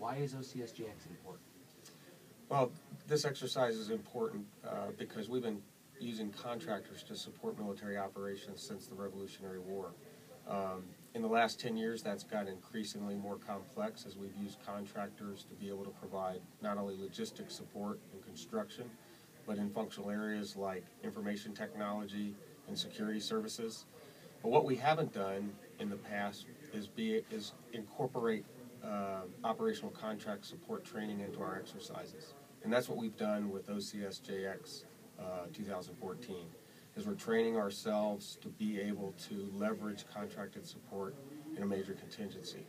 Why is OCSJX important? Well, this exercise is important uh, because we've been using contractors to support military operations since the Revolutionary War. Um, in the last 10 years, that's gotten increasingly more complex as we've used contractors to be able to provide not only logistic support and construction, but in functional areas like information technology and security services. But what we haven't done in the past is be is incorporate uh, operational contract support training into our exercises, and that's what we've done with OCSJX uh, 2014. Is we're training ourselves to be able to leverage contracted support in a major contingency.